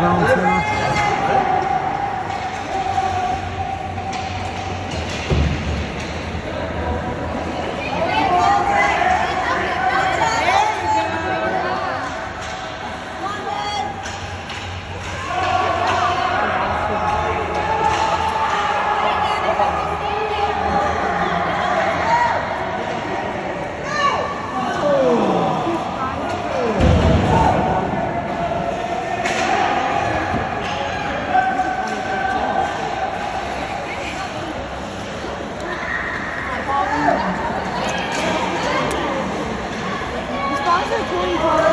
Vamos, vamos. 再搓一搓